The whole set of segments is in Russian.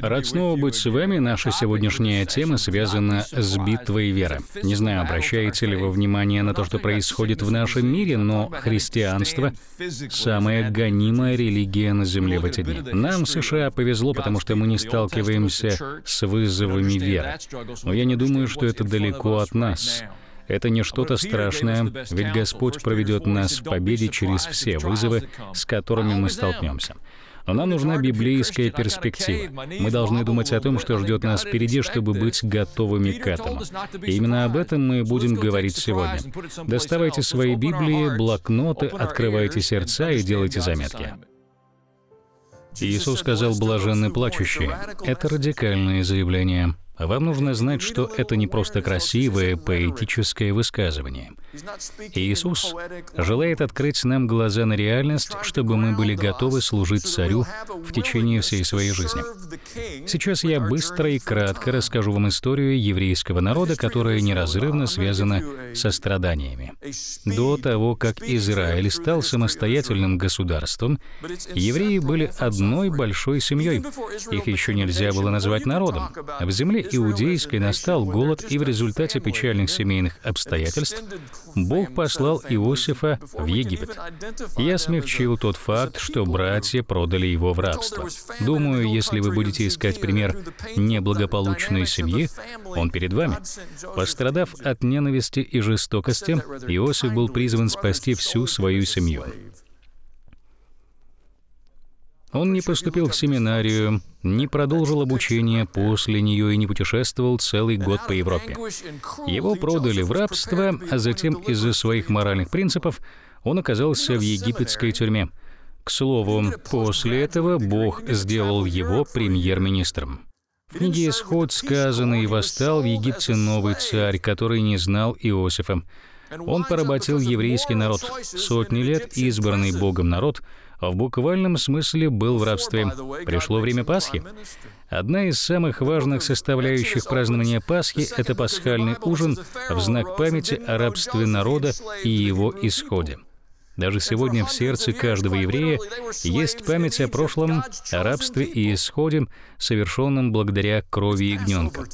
Рад снова быть с вами. Наша сегодняшняя тема связана с битвой веры. Не знаю, обращаете ли вы внимание на то, что происходит в нашем мире, но христианство — самая гонимая религия на Земле в эти дни. Нам, США, повезло, потому что мы не сталкиваемся с вызовами веры. Но я не думаю, что это далеко от нас. Это не что-то страшное, ведь Господь проведет нас в победе через все вызовы, с которыми мы столкнемся. Но нам нужна библейская перспектива. Мы должны думать о том, что ждет нас впереди, чтобы быть готовыми к этому. И именно об этом мы будем говорить сегодня. Доставайте свои Библии, блокноты, открывайте сердца и делайте заметки. Иисус сказал «блаженны плачущие». Это радикальное заявление. Вам нужно знать, что это не просто красивое поэтическое высказывание. Иисус желает открыть нам глаза на реальность, чтобы мы были готовы служить Царю в течение всей своей жизни. Сейчас я быстро и кратко расскажу вам историю еврейского народа, которая неразрывно связана со страданиями. До того, как Израиль стал самостоятельным государством, евреи были одной большой семьей. Их еще нельзя было назвать народом. В земле иудейской настал голод, и в результате печальных семейных обстоятельств Бог послал Иосифа в Египет. Я смягчил тот факт, что братья продали его в рабство. Думаю, если вы будете искать пример неблагополучной семьи, он перед вами. Пострадав от ненависти и жестокости, Иосиф был призван спасти всю свою семью. Он не поступил в семинарию, не продолжил обучение после нее и не путешествовал целый год по Европе. Его продали в рабство, а затем из-за своих моральных принципов он оказался в египетской тюрьме. К слову, после этого Бог сделал его премьер-министром. В книге «Исход» сказано, «И восстал в Египте новый царь, который не знал Иосифа. Он поработил еврейский народ. Сотни лет избранный Богом народ — в буквальном смысле был в рабстве. Пришло время Пасхи. Одна из самых важных составляющих празднования Пасхи — это пасхальный ужин в знак памяти о рабстве народа и его исходе. Даже сегодня в сердце каждого еврея есть память о прошлом, о рабстве и исходе, совершенном благодаря крови ягненка.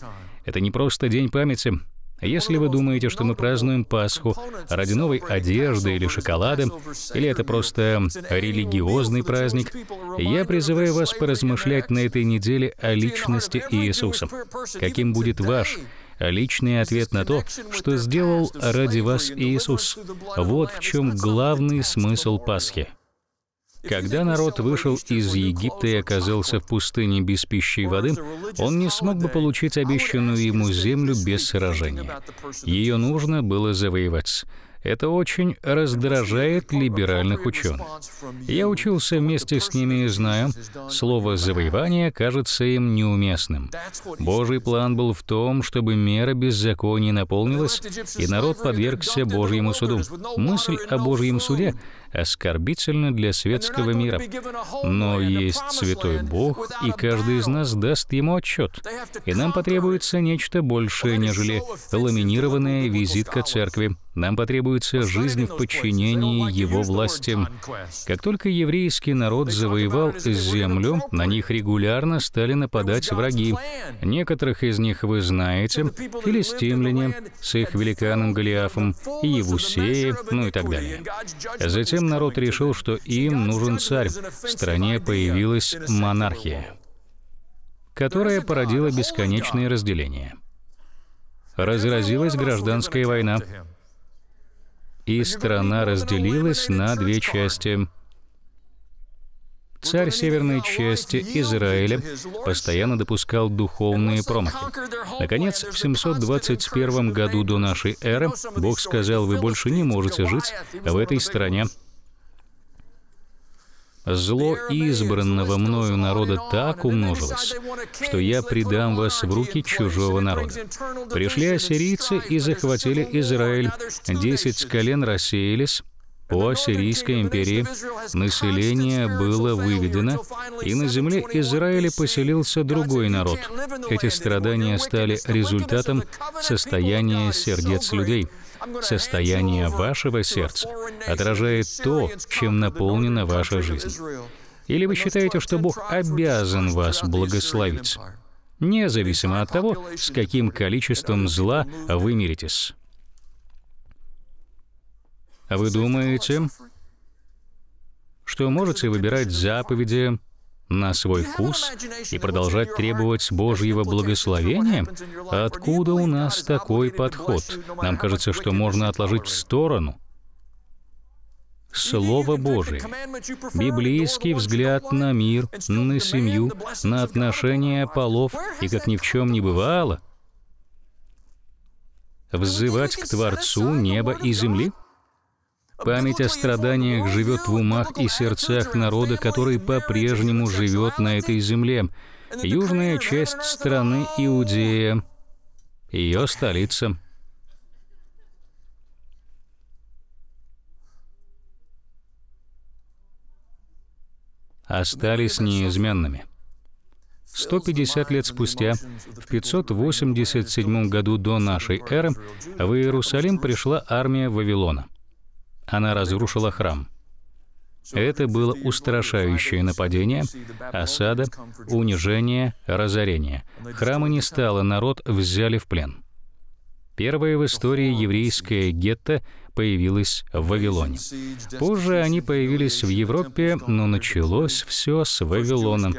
Это не просто день памяти, если вы думаете, что мы празднуем Пасху ради новой одежды или шоколада, или это просто религиозный праздник, я призываю вас поразмышлять на этой неделе о личности Иисуса. Каким будет ваш личный ответ на то, что сделал ради вас Иисус? Вот в чем главный смысл Пасхи. Когда народ вышел из Египта и оказался в пустыне без пищи и воды, он не смог бы получить обещанную ему землю без сражения. Ее нужно было завоевать. Это очень раздражает либеральных ученых. Я учился вместе с ними и знаю, слово «завоевание» кажется им неуместным. Божий план был в том, чтобы мера беззакония наполнилась, и народ подвергся Божьему суду. Мысль о Божьем суде оскорбительно для светского мира. Но есть святой Бог, и каждый из нас даст ему отчет. И нам потребуется нечто большее, нежели ламинированная визитка церкви. Нам потребуется жизнь в подчинении его власти. Как только еврейский народ завоевал землю, на них регулярно стали нападать враги. Некоторых из них вы знаете, филистимляне с их великаном Голиафом, и Евусеи, ну и так далее. Затем народ решил, что им нужен царь. В стране появилась монархия, которая породила бесконечные разделения. Разразилась гражданская война, и страна разделилась на две части. Царь северной части Израиля постоянно допускал духовные промахи. Наконец, в 721 году до нашей эры Бог сказал, «Вы больше не можете жить в этой стране, Зло избранного мною народа так умножилось, что я предам вас в руки чужого народа. Пришли ассирийцы и захватили Израиль. Десять колен рассеялись, по Ассирийской империи население было выведено, и на земле Израиля поселился другой народ. Эти страдания стали результатом состояния сердец людей — Состояние вашего сердца отражает то, чем наполнена ваша жизнь. Или вы считаете, что Бог обязан вас благословить, независимо от того, с каким количеством зла вы миритесь? А вы думаете, что можете выбирать заповеди на свой вкус и продолжать требовать Божьего благословения? Откуда у нас такой подход? Нам кажется, что можно отложить в сторону Слово Божие, библейский взгляд на мир, на семью, на отношения полов, и как ни в чем не бывало, взывать к Творцу неба и земли — Память о страданиях живет в умах и сердцах народа, который по-прежнему живет на этой земле. Южная часть страны Иудея, ее столица. остались неизменными. 150 лет спустя, в 587 году до нашей эры, в Иерусалим пришла армия Вавилона – она разрушила храм. Это было устрашающее нападение, осада, унижение, разорение. Храма не стало, народ взяли в плен. Первое в истории еврейское гетто появилось в Вавилоне. Позже они появились в Европе, но началось все с Вавилона.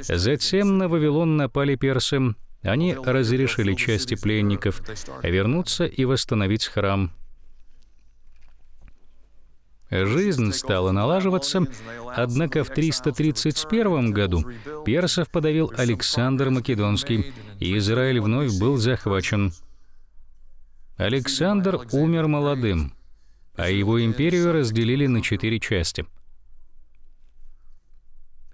Затем на Вавилон напали персы. Они разрешили части пленников вернуться и восстановить храм. Жизнь стала налаживаться, однако в 331 году персов подавил Александр Македонский, и Израиль вновь был захвачен. Александр умер молодым, а его империю разделили на четыре части —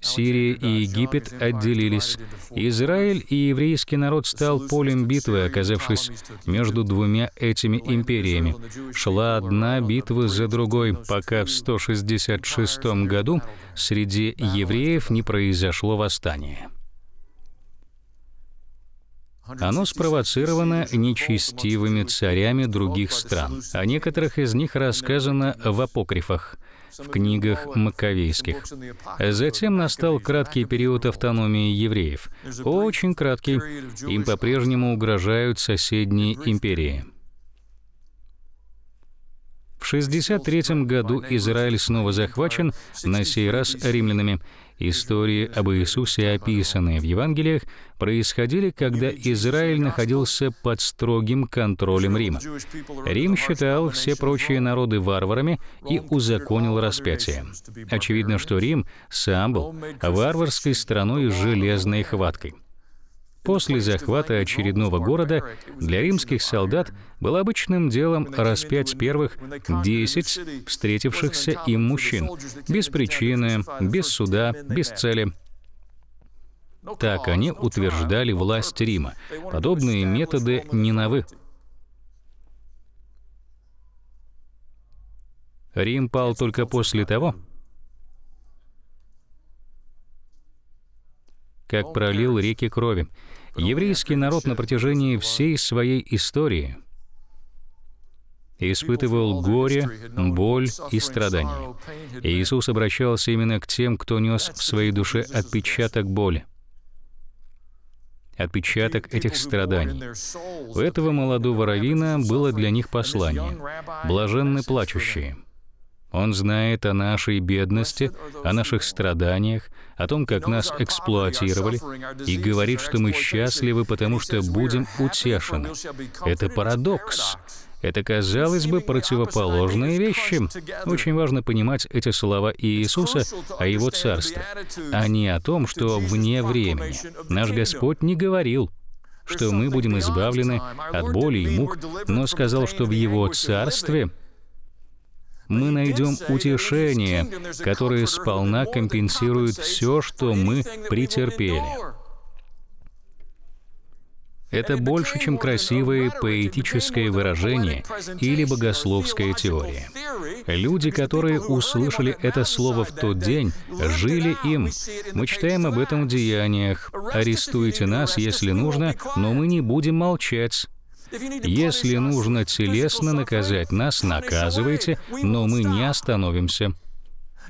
Сирия и Египет отделились. Израиль и еврейский народ стал полем битвы, оказавшись между двумя этими империями. Шла одна битва за другой, пока в 166 году среди евреев не произошло восстание. Оно спровоцировано нечестивыми царями других стран. О некоторых из них рассказано в апокрифах – в книгах Маковейских. Затем настал краткий период автономии евреев. Очень краткий. Им по-прежнему угрожают соседние империи. В 63 году Израиль снова захвачен, на сей раз римлянами. Истории об Иисусе, описанные в Евангелиях, происходили, когда Израиль находился под строгим контролем Рима. Рим считал все прочие народы варварами и узаконил распятие. Очевидно, что Рим сам был варварской страной с железной хваткой. После захвата очередного города для римских солдат было обычным делом распять первых десять встретившихся им мужчин, без причины, без суда, без цели. Так они утверждали власть Рима. Подобные методы не новы. Рим пал только после того, как пролил реки крови. Еврейский народ на протяжении всей своей истории испытывал горе, боль и страдания. Иисус обращался именно к тем, кто нес в своей душе отпечаток боли отпечаток этих страданий. У этого молодого равина было для них послание «Блаженны плачущие». Он знает о нашей бедности, о наших страданиях, о том, как нас эксплуатировали, и говорит, что мы счастливы, потому что будем утешены. Это парадокс. Это, казалось бы, противоположные вещи. Очень важно понимать эти слова Иисуса о Его Царстве, а не о том, что вне времени. Наш Господь не говорил, что мы будем избавлены от боли и мук, но сказал, что в Его Царстве мы найдем утешение, которое сполна компенсирует все, что мы претерпели. Это больше, чем красивое поэтическое выражение или богословская теория. Люди, которые услышали это слово в тот день, жили им. Мы читаем об этом в деяниях. «Арестуйте нас, если нужно, но мы не будем молчать». Если нужно телесно наказать нас, наказывайте, но мы не остановимся.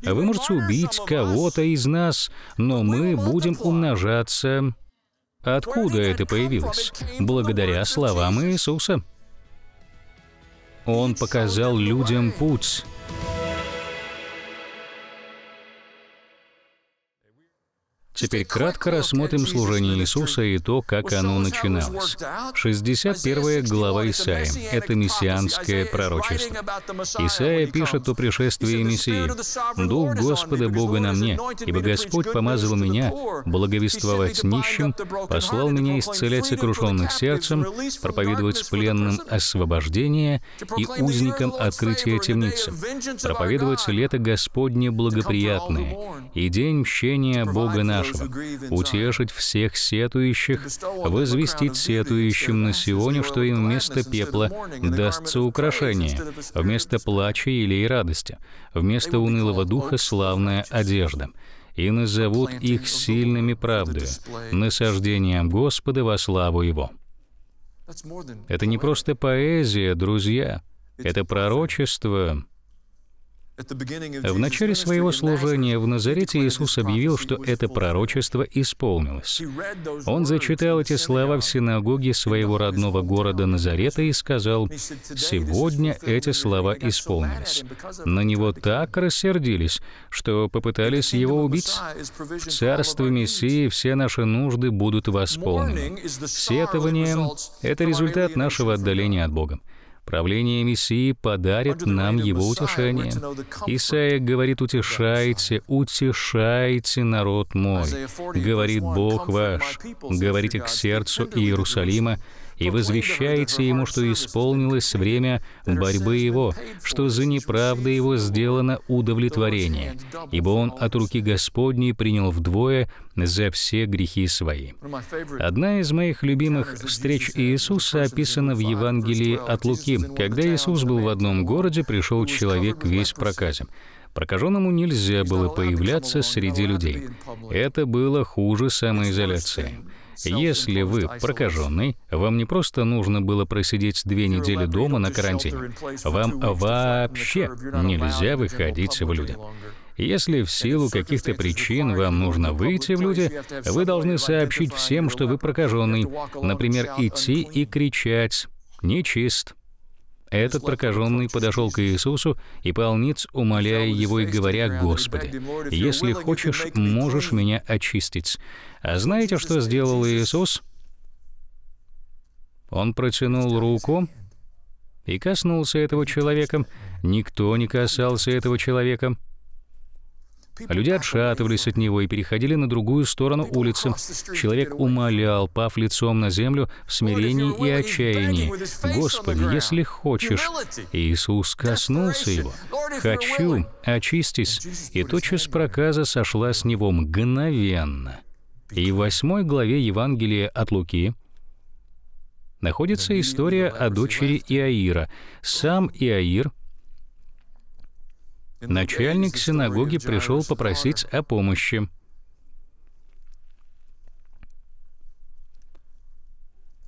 Вы можете убить кого-то из нас, но мы будем умножаться. Откуда это появилось? Благодаря словам Иисуса. Он показал людям путь. Теперь кратко рассмотрим служение Иисуса и то, как оно начиналось. 61 глава Исаия — это мессианское пророчество. Исаия пишет о пришествии Мессии. «Дух Господа Бога на мне, ибо Господь помазал меня благовествовать нищим, послал меня исцелять сокрушенных сердцем, проповедовать пленным освобождение и узникам открытие темницы, проповедовать лето Господне благоприятное и день мщения Бога нашего, нашего, утешить всех сетующих, возвестить сетующим на Сионе, что им вместо пепла дастся украшение, вместо плача или радости, вместо унылого духа славная одежда, и назовут их сильными правдою, насаждением Господа во славу Его. Это не просто поэзия, друзья, это пророчество, в начале своего служения в Назарете Иисус объявил, что это пророчество исполнилось. Он зачитал эти слова в синагоге своего родного города Назарета и сказал, «Сегодня эти слова исполнились». На него так рассердились, что попытались его убить. В царстве Мессии все наши нужды будут восполнены. Сетование — это результат нашего отдаления от Бога. Правление Мессии подарит нам его утешение. Исаия говорит, утешайте, утешайте народ мой. Говорит Бог ваш. Говорите к сердцу Иерусалима, и возвещаете ему, что исполнилось время борьбы его, что за неправды его сделано удовлетворение, ибо он от руки Господней принял вдвое за все грехи свои. Одна из моих любимых встреч Иисуса описана в Евангелии от Луки. Когда Иисус был в одном городе, пришел человек весь в проказе. Прокаженному нельзя было появляться среди людей. Это было хуже самоизоляции. Если вы прокаженный, вам не просто нужно было просидеть две недели дома на карантине, вам вообще нельзя выходить в люди. Если в силу каких-то причин вам нужно выйти в люди, вы должны сообщить всем, что вы прокаженный, например, идти и кричать «нечист». Этот прокаженный подошел к Иисусу и полниц, умоляя его и говоря, «Господи, если хочешь, можешь меня очистить». А знаете, что сделал Иисус? Он протянул руку и коснулся этого человека. Никто не касался этого человека. Люди отшатывались от него и переходили на другую сторону улицы. Человек умолял, пав лицом на землю в смирении и отчаянии. «Господи, если хочешь». Иисус коснулся его. «Хочу, очистись». И тотчас проказа сошла с него мгновенно. И в восьмой главе Евангелия от Луки находится история о дочери Иаира. Сам Иаир, начальник синагоги, пришел попросить о помощи.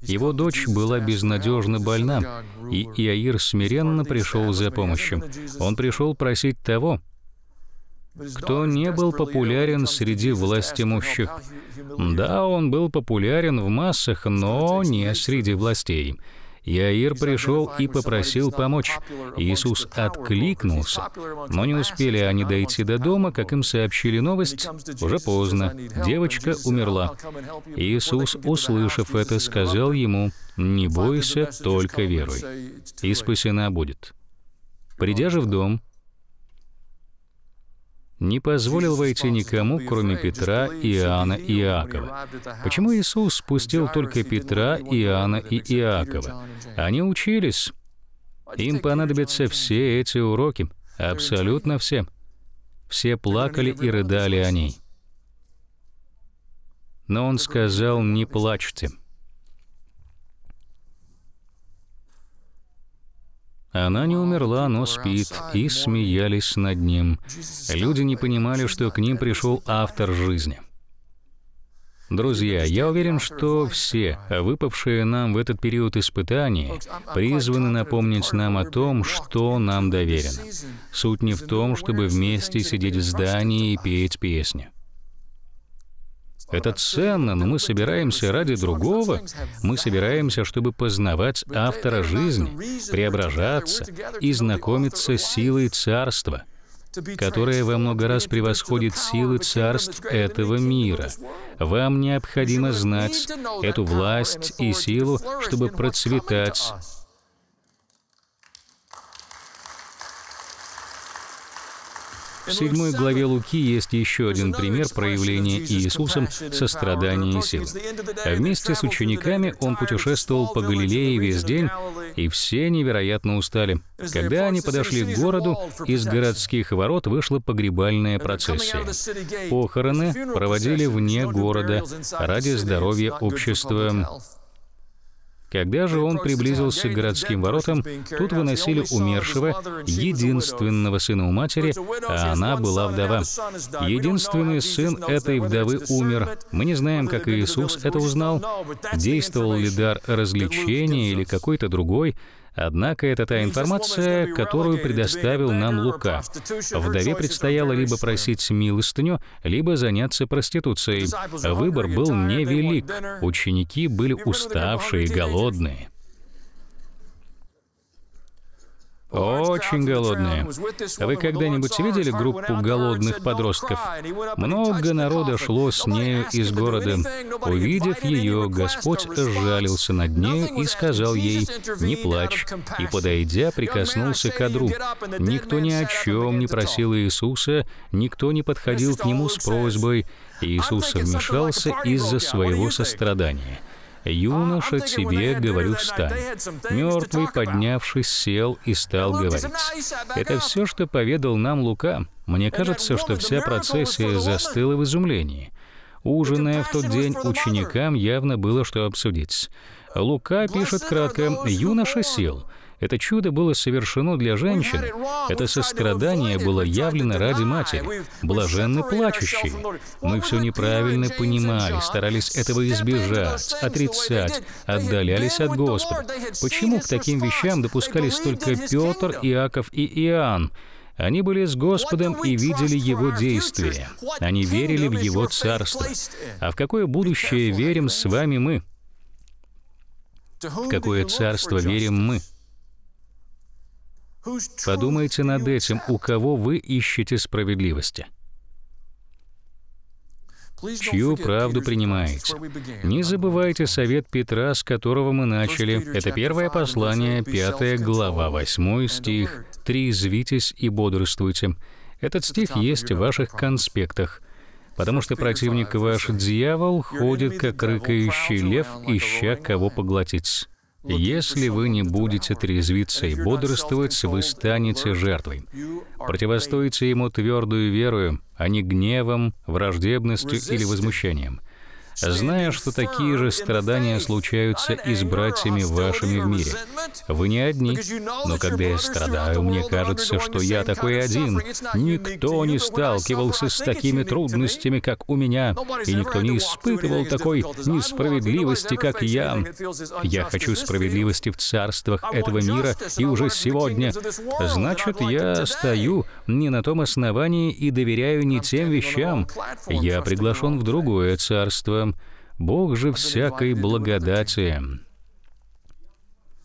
Его дочь была безнадежно больна, и Иаир смиренно пришел за помощью. Он пришел просить того, кто не был популярен среди властимущих. Да, он был популярен в массах, но не среди властей. Яир пришел и попросил помочь. Иисус откликнулся, но не успели они дойти до дома, как им сообщили новость. Уже поздно. Девочка умерла. Иисус, услышав это, сказал ему, «Не бойся, только веруй, и спасена будет». Придя же в дом, не позволил войти никому, кроме Петра, Иоанна и Иакова. Почему Иисус спустил только Петра, Иоанна и Иакова? Они учились. Им понадобятся все эти уроки, абсолютно все. Все плакали и рыдали о ней. Но он сказал, не плачьте. Она не умерла, но спит, и смеялись над ним. Люди не понимали, что к ним пришел автор жизни. Друзья, я уверен, что все, выпавшие нам в этот период испытаний, призваны напомнить нам о том, что нам доверено. Суть не в том, чтобы вместе сидеть в здании и петь песни. Это ценно, но мы собираемся ради другого. Мы собираемся, чтобы познавать автора жизни, преображаться и знакомиться с силой царства, которая во много раз превосходит силы царств этого мира. Вам необходимо знать эту власть и силу, чтобы процветать В седьмой главе Луки есть еще один пример проявления Иисусом сострадания и сил. А вместе с учениками он путешествовал по Галилее весь день, и все невероятно устали. Когда они подошли к городу, из городских ворот вышла погребальная процессия. Похороны проводили вне города ради здоровья общества. Когда же он приблизился к городским воротам, тут выносили умершего, единственного сына у матери, а она была вдова. Единственный сын этой вдовы умер. Мы не знаем, как Иисус это узнал. Действовал ли дар развлечения или какой-то другой, Однако это та информация, которую предоставил нам Лука. Вдове предстояло либо просить милостыню, либо заняться проституцией. Выбор был невелик. Ученики были уставшие, голодные. Очень голодные. Вы когда-нибудь видели группу голодных подростков? Много народа шло с нею из города. Увидев ее, Господь жалился над нею и сказал ей, «Не плачь», и, подойдя, прикоснулся к одру. Никто ни о чем не просил Иисуса, никто не подходил к Нему с просьбой. Иисус вмешался из-за своего сострадания — «Юноша, тебе, говорю, встань». Мертвый, поднявшись, сел и стал говорить. Это все, что поведал нам Лука. Мне кажется, что вся процессия застыла в изумлении. Ужиная в тот день, ученикам явно было что обсудить. Лука пишет кратко «Юноша сел». Это чудо было совершено для женщины. Это сострадание было явлено ради матери. Блаженны плачущие. Мы все неправильно понимали, старались этого избежать, отрицать, отдалялись от Господа. Почему к таким вещам допускались только Петр, Иаков и Иоанн? Они были с Господом и видели Его действия. Они верили в Его Царство. А в какое будущее верим с вами мы? В какое Царство верим мы? Подумайте над этим, у кого вы ищете справедливости. Чью правду принимаете? Не забывайте совет Петра, с которого мы начали. Это первое послание, пятая глава, восьмой стих. «Трезвитесь и бодрствуйте». Этот стих есть в ваших конспектах. Потому что противник ваш, дьявол, ходит, как рыкающий лев, ища кого поглотить. Если вы не будете трезвиться и бодрствовать, вы станете жертвой. Противостойте ему твердую верою, а не гневом, враждебностью или возмущением — зная, что такие же страдания случаются и с братьями вашими в мире. Вы не одни, но когда я страдаю, мне кажется, что я такой один. Никто не сталкивался с такими трудностями, как у меня, и никто не испытывал такой несправедливости, как я. Я хочу справедливости в царствах этого мира и уже сегодня. Значит, я стою не на том основании и доверяю не тем вещам. Я приглашен в другое царство, Бог же всякой благодати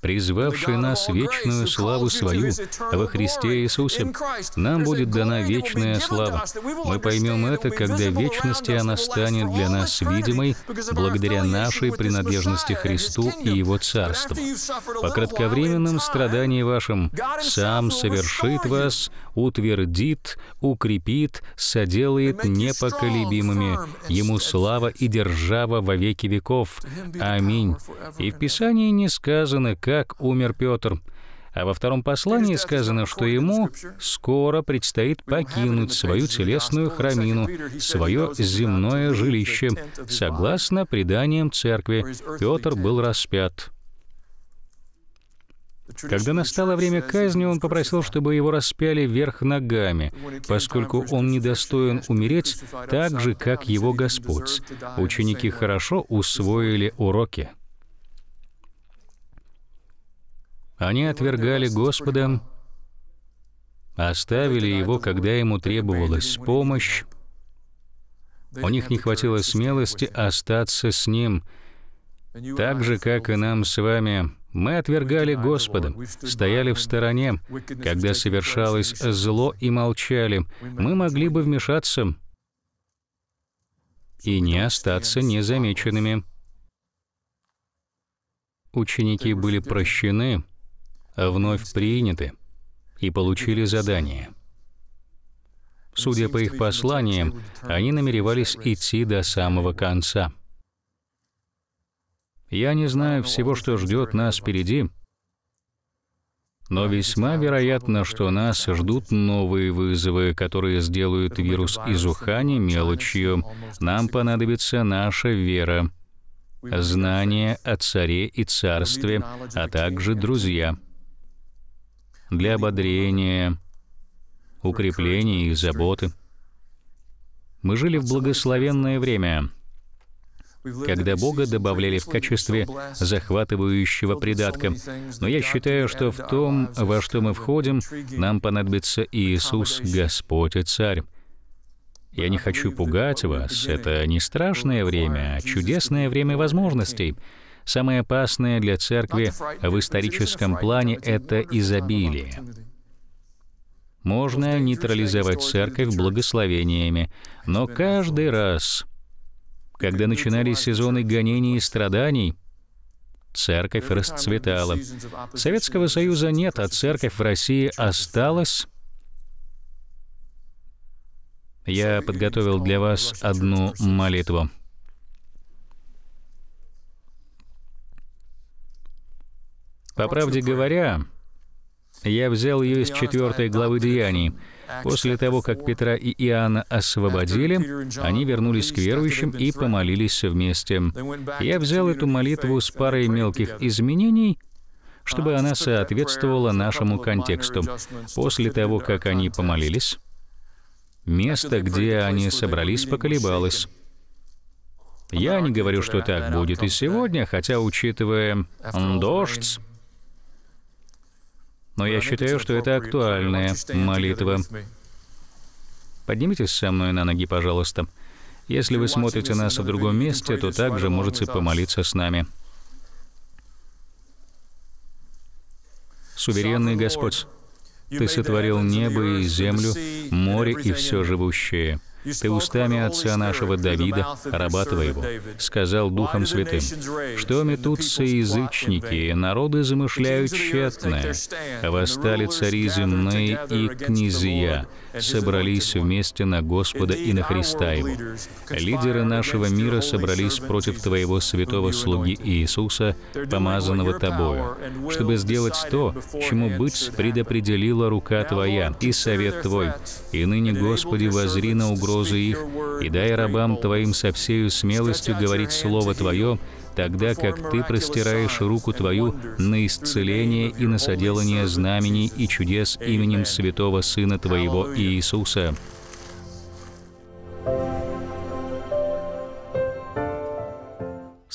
призвавший нас вечную славу свою во Христе Иисусе, нам будет дана вечная слава. Мы поймем это, когда в вечности она станет для нас видимой благодаря нашей принадлежности Христу и Его Царству. По кратковременным страданиям вашим сам совершит вас, утвердит, укрепит, соделает непоколебимыми. Ему слава и держава во веки веков. Аминь. И в Писании не сказано, как умер Петр. А во втором послании сказано, что ему скоро предстоит покинуть свою телесную храмину, свое земное жилище. Согласно преданиям церкви, Петр был распят. Когда настало время казни, он попросил, чтобы его распяли вверх ногами, поскольку он недостоин умереть так же, как его Господь. Ученики хорошо усвоили уроки. Они отвергали Господа, оставили его, когда ему требовалась помощь. У них не хватило смелости остаться с ним, так же, как и нам с вами. Мы отвергали Господа, стояли в стороне, когда совершалось зло и молчали. Мы могли бы вмешаться и не остаться незамеченными. Ученики были прощены, вновь приняты и получили задание. Судя по их посланиям, они намеревались идти до самого конца. Я не знаю всего, что ждет нас впереди, но весьма вероятно, что нас ждут новые вызовы, которые сделают вирус из Ухани мелочью. Нам понадобится наша вера, знание о царе и царстве, а также друзья. Для ободрения, укрепления и заботы. Мы жили в благословенное время — когда Бога добавляли в качестве захватывающего придатка. Но я считаю, что в том, во что мы входим, нам понадобится Иисус, Господь и Царь. Я не хочу пугать вас. Это не страшное время, а чудесное время возможностей. Самое опасное для церкви в историческом плане — это изобилие. Можно нейтрализовать церковь благословениями, но каждый раз когда начинались сезоны гонений и страданий, церковь расцветала. Советского Союза нет, а церковь в России осталась. Я подготовил для вас одну молитву. По правде говоря, я взял ее из четвертой главы Деяний — После того, как Петра и Иоанна освободили, они вернулись к верующим и помолились вместе. Я взял эту молитву с парой мелких изменений, чтобы она соответствовала нашему контексту. После того, как они помолились, место, где они собрались, поколебалось. Я не говорю, что так будет и сегодня, хотя, учитывая дождь, но я считаю, что это актуальная молитва. Поднимитесь со мной на ноги, пожалуйста. Если вы смотрите нас в другом месте, то также можете помолиться с нами. Суверенный Господь, Ты сотворил небо и землю, море и все живущее. Ты устами отца нашего Давида, раба твоего, сказал Духом Святым, что метутся язычники, народы замышляют тщетное, восстали цари земные и князья, собрались вместе на Господа и на Христа Его. Лидеры нашего мира собрались против Твоего святого слуги Иисуса, помазанного Тобою, чтобы сделать то, чему быть предопределила рука Твоя и совет Твой. И ныне, Господи, возри на угрозы их, и дай рабам Твоим со всею смелостью говорить Слово Твое, тогда как Ты простираешь руку Твою на исцеление и на соделание знамений и чудес именем Святого Сына Твоего Иисуса.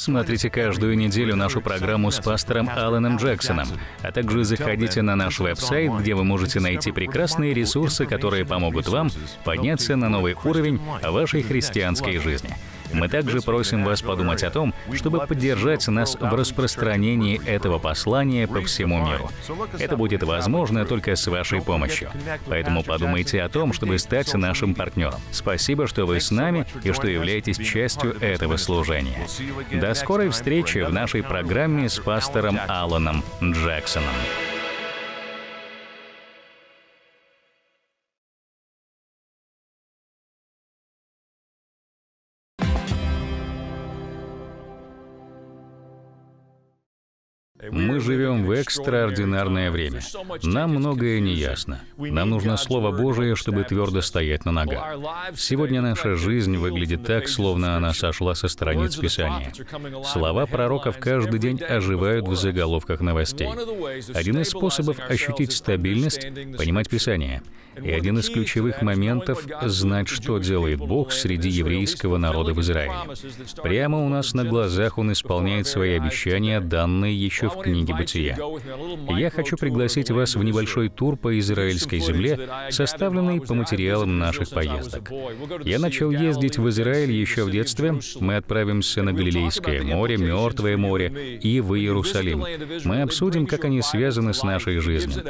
Смотрите каждую неделю нашу программу с пастором Аланом Джексоном, а также заходите на наш веб-сайт, где вы можете найти прекрасные ресурсы, которые помогут вам подняться на новый уровень вашей христианской жизни. Мы также просим вас подумать о том, чтобы поддержать нас в распространении этого послания по всему миру. Это будет возможно только с вашей помощью. Поэтому подумайте о том, чтобы стать нашим партнером. Спасибо, что вы с нами и что являетесь частью этого служения. До скорой встречи в нашей программе с пастором Алланом Джексоном. Живем в экстраординарное время. Нам многое не ясно. Нам нужно Слово Божие, чтобы твердо стоять на ногах. Сегодня наша жизнь выглядит так, словно она сошла со страниц Писания. Слова пророков каждый день оживают в заголовках новостей. Один из способов ощутить стабильность — понимать Писание. И один из ключевых моментов — знать, что делает Бог среди еврейского народа в Израиле. Прямо у нас на глазах Он исполняет свои обещания, данные еще в книге Бытия. Я хочу пригласить вас в небольшой тур по израильской земле, составленный по материалам наших поездок. Я начал ездить в Израиль еще в детстве. Мы отправимся на Галилейское море, Мертвое море и в Иерусалим. Мы обсудим, как они связаны с нашей жизнью.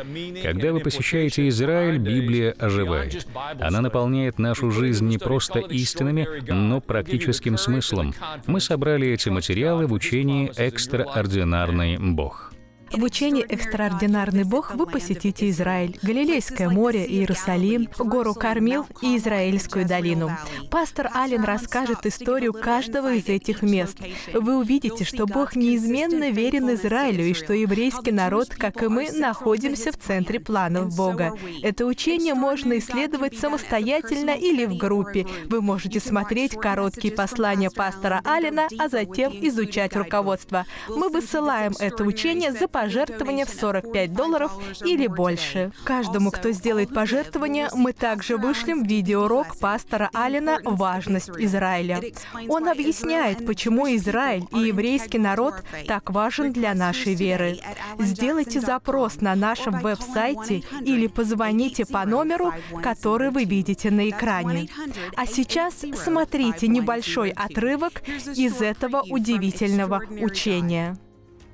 Когда вы посещаете Израиль, Библия оживает. Она наполняет нашу жизнь не просто истинами, но практическим смыслом. Мы собрали эти материалы в учении «Экстраординарный Бог». В учении «Экстраординарный Бог» вы посетите Израиль, Галилейское море, Иерусалим, гору Кармил и Израильскую долину. Пастор Аллен расскажет историю каждого из этих мест. Вы увидите, что Бог неизменно верен Израилю и что еврейский народ, как и мы, находимся в центре планов Бога. Это учение можно исследовать самостоятельно или в группе. Вы можете смотреть короткие послания пастора Аллена, а затем изучать руководство. Мы высылаем это учение за пожертвования в 45 долларов или больше. Каждому, кто сделает пожертвование, мы также вышлем видеоурок пастора Алина «Важность Израиля». Он объясняет, почему Израиль и еврейский народ так важен для нашей веры. Сделайте запрос на нашем веб-сайте или позвоните по номеру, который вы видите на экране. А сейчас смотрите небольшой отрывок из этого удивительного учения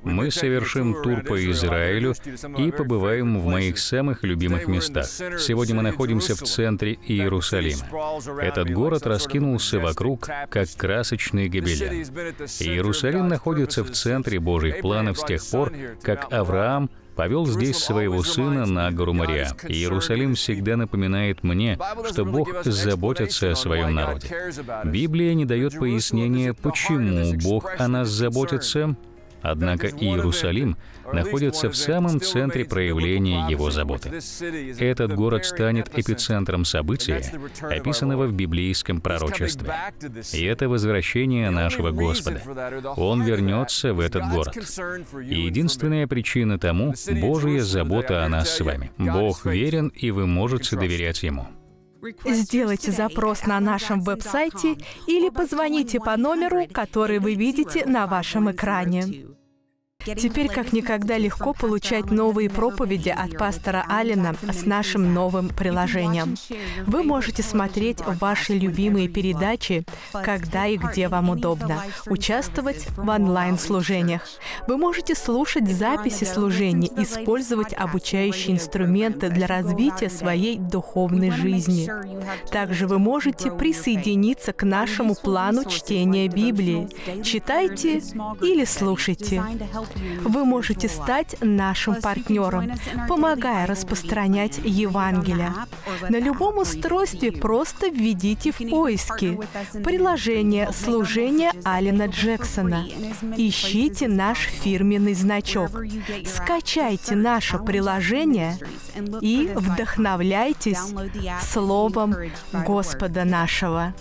мы совершим тур по Израилю и побываем в моих самых любимых местах. Сегодня мы находимся в центре Иерусалима. Этот город раскинулся вокруг, как красочный гобелен. Иерусалим находится в центре Божьих планов с тех пор, как Авраам повел здесь своего сына на гору Мария. Иерусалим всегда напоминает мне, что Бог заботится о своем народе. Библия не дает пояснения, почему Бог о нас заботится, Однако Иерусалим находится в самом центре проявления его заботы. Этот город станет эпицентром события, описанного в библейском пророчестве. И это возвращение нашего Господа. Он вернется в этот город. И единственная причина тому — Божья забота о нас с вами. Бог верен, и вы можете доверять Ему. Сделайте запрос на нашем веб-сайте или позвоните по номеру, который вы видите на вашем экране. Теперь как никогда легко получать новые проповеди от пастора Аллена с нашим новым приложением. Вы можете смотреть ваши любимые передачи, когда и где вам удобно, участвовать в онлайн-служениях. Вы можете слушать записи служений, использовать обучающие инструменты для развития своей духовной жизни. Также вы можете присоединиться к нашему плану чтения Библии. Читайте или слушайте. Вы можете стать нашим партнером, помогая распространять Евангелие. На любом устройстве просто введите в поиски приложение «Служение Алина Джексона». Ищите наш фирменный значок. Скачайте наше приложение и вдохновляйтесь Словом Господа нашего.